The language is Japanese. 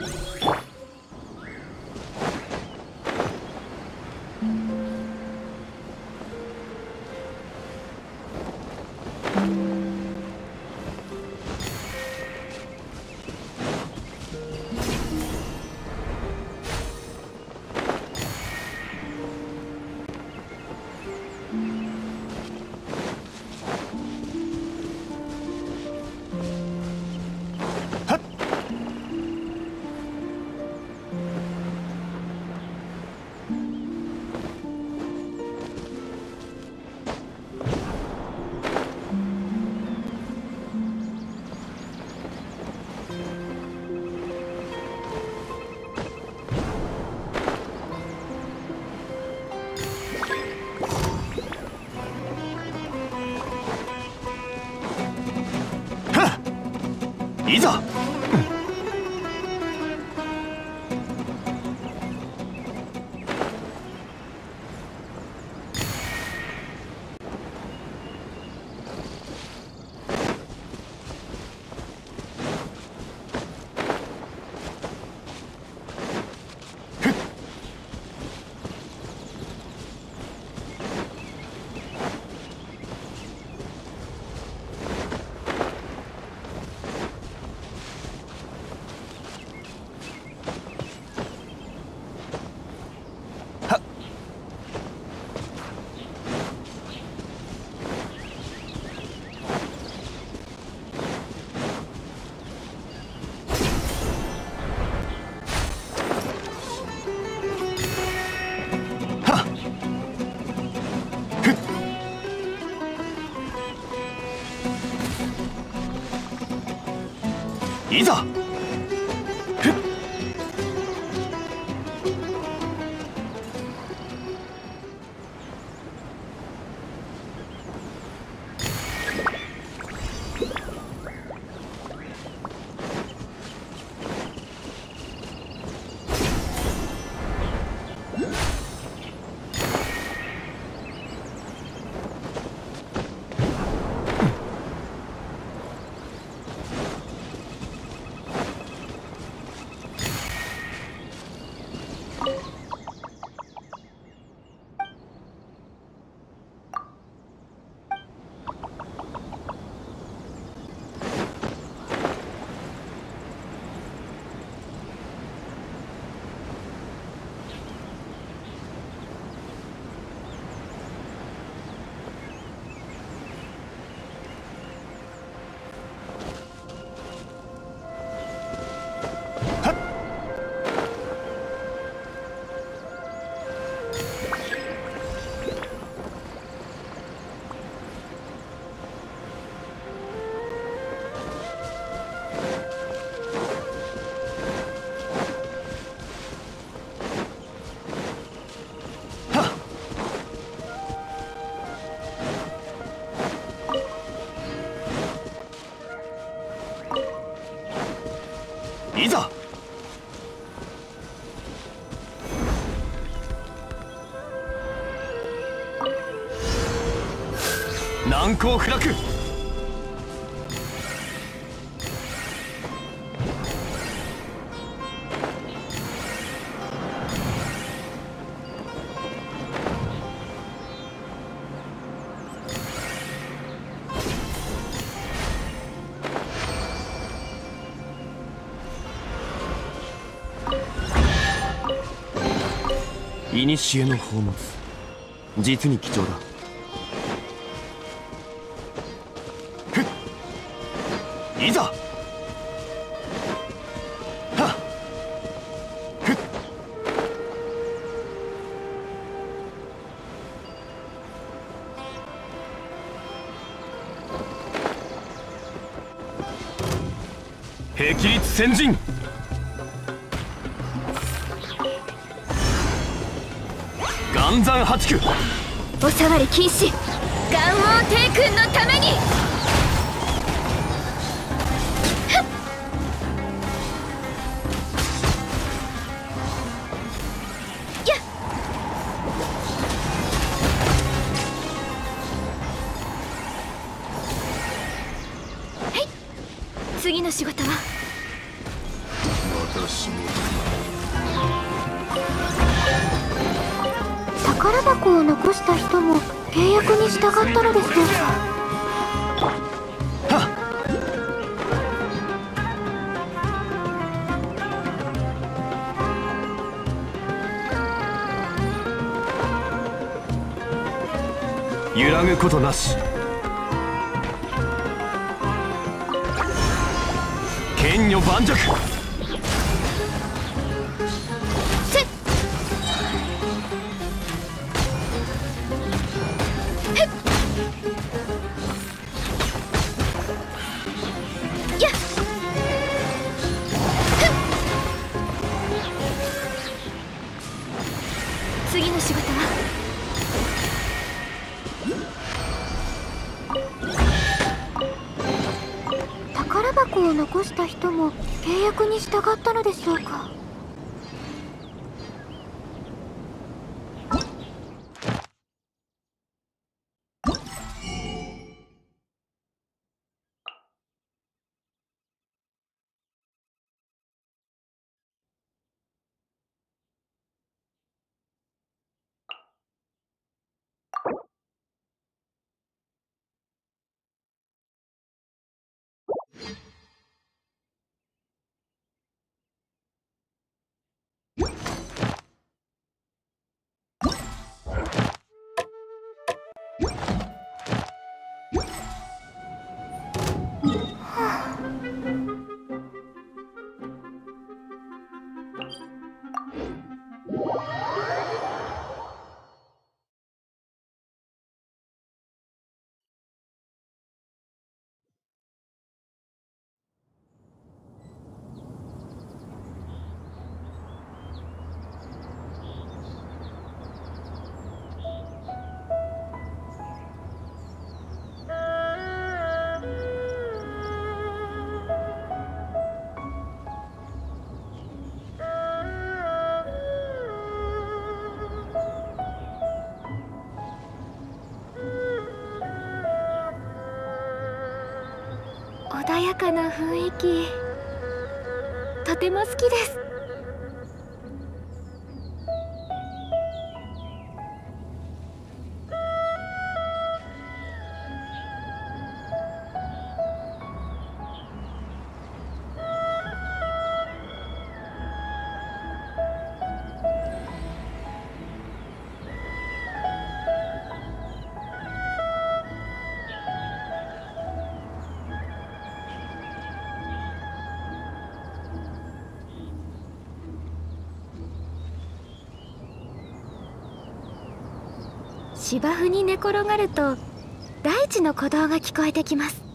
you. いざいざいざ。難攻不落。古の宝物実に貴重だ。いざ。はっ。ふっ。霹靂先陣。暗山八九。おさわり禁止。元王帝君のために。やっ。はい。次の仕事は？私も宝箱を残した人も契約に従ったのですはっ。揺らぐことなし。剣女盤石。宝箱を残した人も契約に従ったのでしょうか？穏やかな雰囲気。とても好きです。芝生に寝転がると大地の鼓動が聞こえてきます。